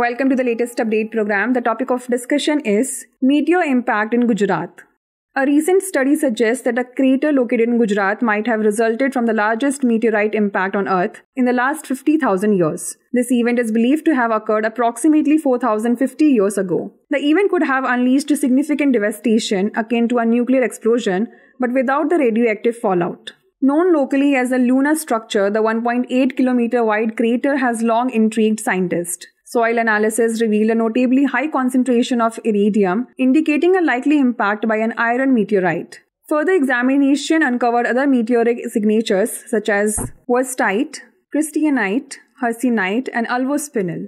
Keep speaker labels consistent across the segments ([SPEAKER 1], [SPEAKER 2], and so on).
[SPEAKER 1] Welcome to the latest update program. The topic of discussion is meteor impact in Gujarat. A recent study suggests that a crater located in Gujarat might have resulted from the largest meteorite impact on Earth in the last 50,000 years. This event is believed to have occurred approximately 4,050 years ago. The event could have unleashed significant devastation akin to a nuclear explosion, but without the radioactive fallout. Known locally as the Luna structure, the 1.8 kilometer wide crater has long intrigued scientists. Soil analysis revealed a notably high concentration of iridium, indicating a likely impact by an iron meteorite. Further examination uncovered other meteoric signatures such as wurtzite, cristianite, hercynite, and ulvospinel.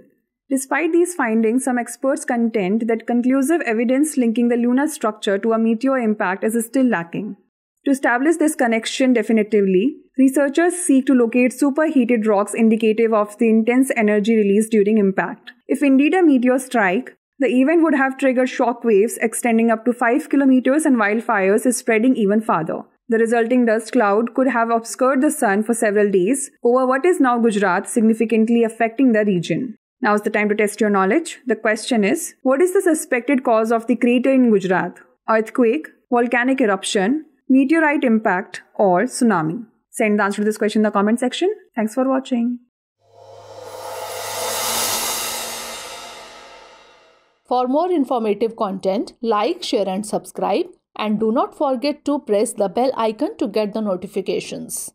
[SPEAKER 1] Despite these findings, some experts contend that conclusive evidence linking the Luna structure to a meteor impact is still lacking. To establish this connection definitively, researchers seek to locate superheated rocks indicative of the intense energy released during impact. If indeed a meteor strike, the event would have triggered shock waves extending up to 5 kilometers and wildfires is spreading even farther. The resulting dust cloud could have obscured the sun for several days over what is now Gujarat, significantly affecting the region. Now is the time to test your knowledge. The question is What is the suspected cause of the crater in Gujarat? Earthquake, volcanic eruption, meteorite impact, or tsunami? Send the answer to this question in the comment section. Thanks for watching.
[SPEAKER 2] For more informative content, like, share and subscribe and do not forget to press the bell icon to get the notifications.